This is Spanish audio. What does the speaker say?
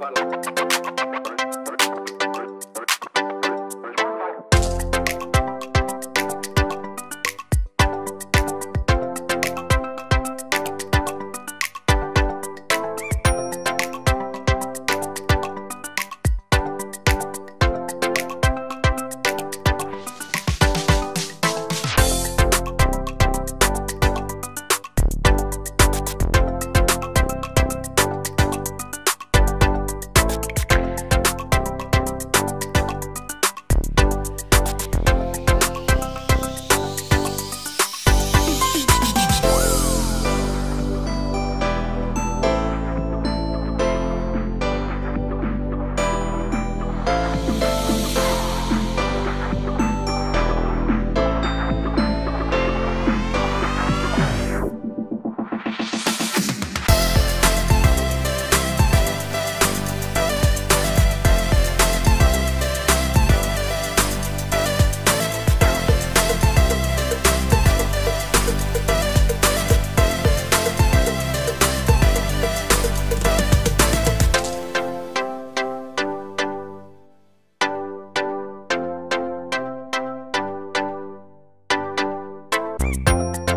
palo. Bye.